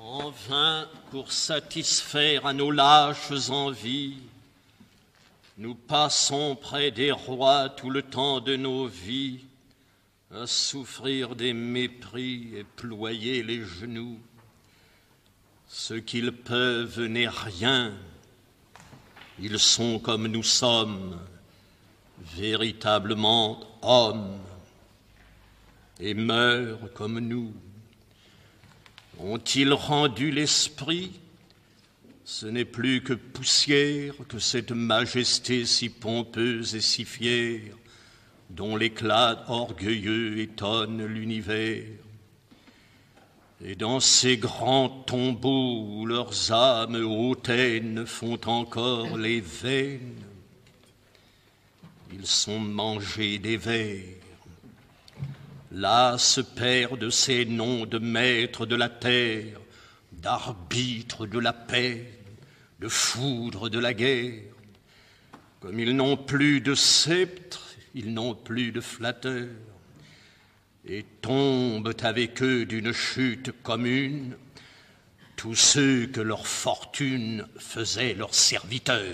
En vain pour satisfaire à nos lâches envies, nous passons près des rois tout le temps de nos vies à souffrir des mépris et ployer les genoux. Ce qu'ils peuvent n'est rien, ils sont comme nous sommes, véritablement hommes, et meurent comme nous. Ont-ils rendu l'esprit? Ce n'est plus que poussière que cette majesté si pompeuse et si fière, dont l'éclat orgueilleux étonne l'univers. Et dans ces grands tombeaux où leurs âmes hautaines font encore les veines, ils sont mangés des vers. Là se perdent ces noms de maîtres de la terre, d'arbitres de la paix, de foudre de la guerre. Comme ils n'ont plus de sceptre, ils n'ont plus de flatteurs, et tombent avec eux d'une chute commune tous ceux que leur fortune faisait leurs serviteurs.